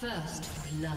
First blood.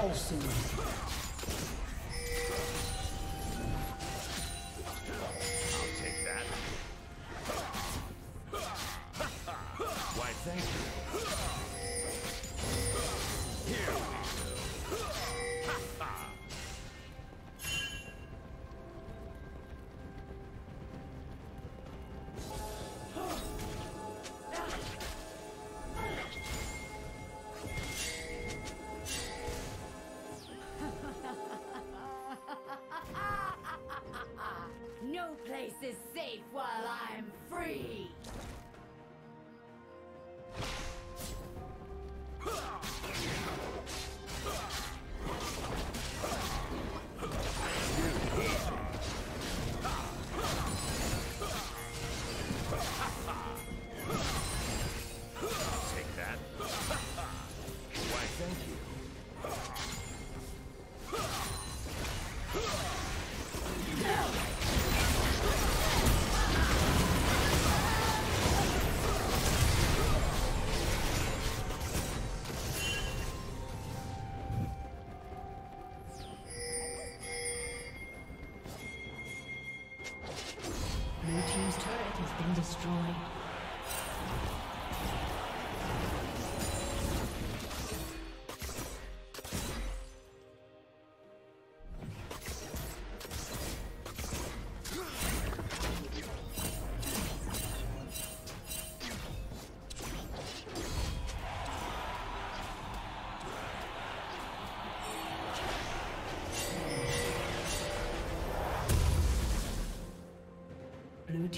Falso.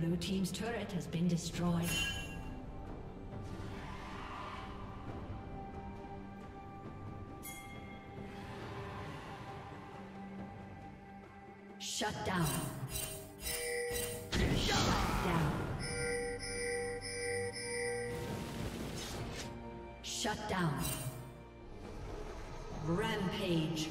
Blue Team's turret has been destroyed. Shut down. Shut down. Shut down. Rampage.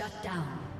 Shut down.